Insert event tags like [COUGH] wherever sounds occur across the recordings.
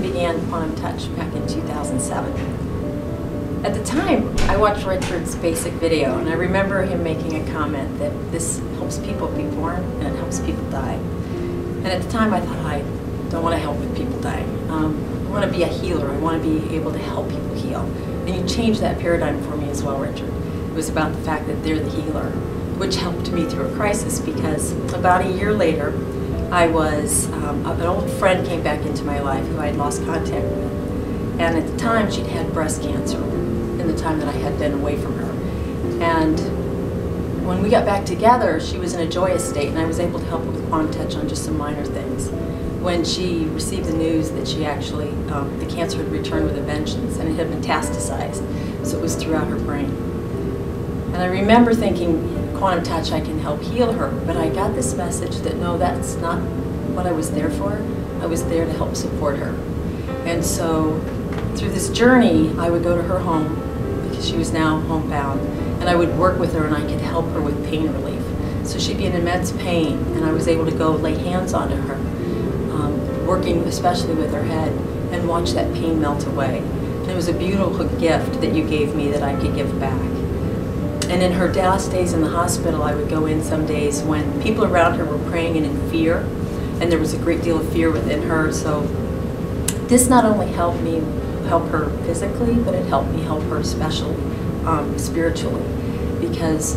began Quantum Touch back in 2007. At the time, I watched Richard's basic video, and I remember him making a comment that this helps people be born and it helps people die. And at the time, I thought, I don't want to help with people dying. Um, I want to be a healer. I want to be able to help people heal. And you changed that paradigm for me as well, Richard. It was about the fact that they're the healer, which helped me through a crisis because about a year later, I was, um, an old friend came back into my life who I had lost contact with. And at the time, she'd had breast cancer in the time that I had been away from her. And when we got back together, she was in a joyous state, and I was able to help her with quantum touch on just some minor things. When she received the news that she actually, um, the cancer had returned with a vengeance, and it had metastasized, so it was throughout her brain. And I remember thinking, quantum touch, I can help heal her. But I got this message that no, that's not what I was there for. I was there to help support her. And so through this journey, I would go to her home because she was now homebound, and I would work with her and I could help her with pain relief. So she'd be in immense pain, and I was able to go lay hands onto her, um, working especially with her head, and watch that pain melt away. And it was a beautiful gift that you gave me that I could give back. And in her last days in the hospital, I would go in some days when people around her were praying and in fear, and there was a great deal of fear within her. So this not only helped me help her physically, but it helped me help her especially um, spiritually. Because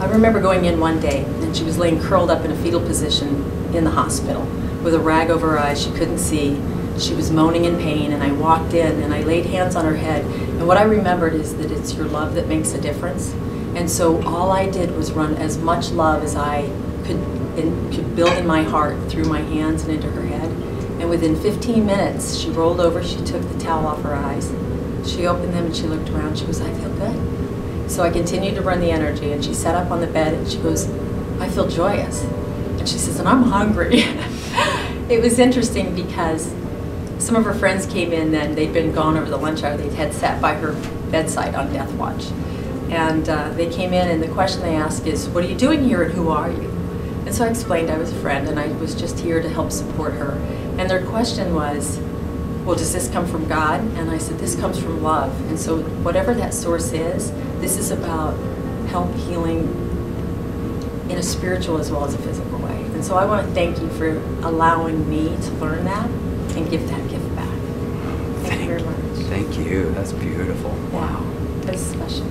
I remember going in one day, and she was laying curled up in a fetal position in the hospital with a rag over her eyes. She couldn't see. She was moaning in pain, and I walked in and I laid hands on her head and what I remembered is that it's your love that makes a difference. And so all I did was run as much love as I could, in, could build in my heart through my hands and into her head. And within 15 minutes, she rolled over, she took the towel off her eyes. She opened them and she looked around. She goes, I feel good. So I continued to run the energy and she sat up on the bed and she goes, I feel joyous. And she says, and I'm hungry. [LAUGHS] it was interesting because some of her friends came in and they'd been gone over the lunch hour. They'd had sat by her bedside on death watch. And uh, they came in and the question they asked is, what are you doing here and who are you? And so I explained I was a friend and I was just here to help support her. And their question was, well, does this come from God? And I said, this comes from love. And so whatever that source is, this is about help healing in a spiritual as well as a physical way. And so I want to thank you for allowing me to learn that can give that gift back. Thank, Thank you very much. Thank you. That's beautiful. Wow. That's special.